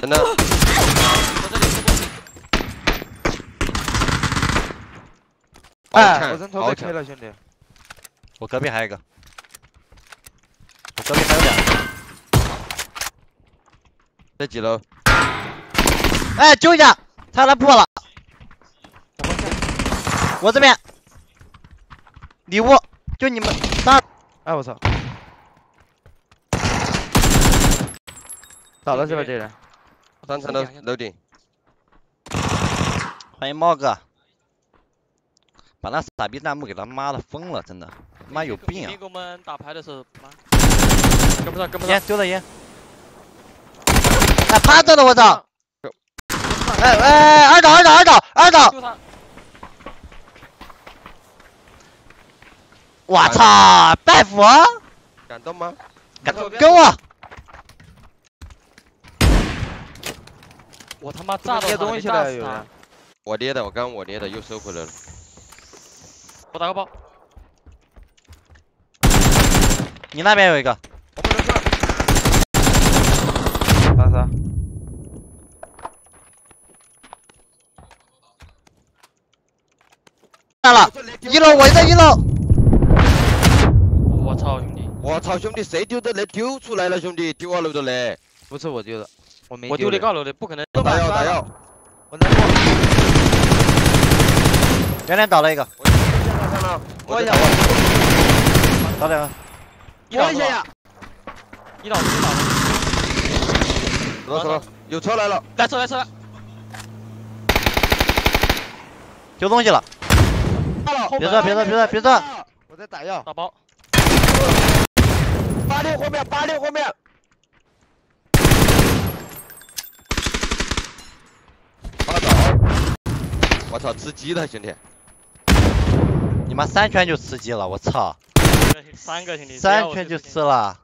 真的。哎，我真偷被 K 了，兄弟。我隔壁还有一个，我隔壁还有两个。在几楼？哎，救一下，他来破了。我这边，礼物，就你们仨。哎，我操！倒了是吧？这人。三层楼楼顶。欢迎猫哥。把那傻逼弹幕给他妈的封了，真的，妈有病啊！给我们打牌的时候，妈跟不上，跟不上，烟丢了烟。哎，趴着了，我操！哎哎，二档二档二档二档！我操，拜佛！敢动吗？敢跟我！我他妈炸到东西了，有人！我捏的，我刚我捏的，又收回来了。我打个包，你那边有一个，我不能上。啥啥？来了，一楼我在一楼。我操兄弟！我操兄弟，谁丢的雷丢出来了兄弟，丢二楼的雷，不是我丢的，我没我丢的高楼的，不可能。打药打药，我能过。原来倒了一个。摸一下我，打两个，摸一下呀！一倒一倒。走走，有车来了，来车来车。丢东西了，别转别转别转别转！我在打药，打包。八六后面八六后面。八倒，我操，吃鸡了兄弟。你妈三圈就吃鸡了，我操！三个兄弟，三圈就吃了。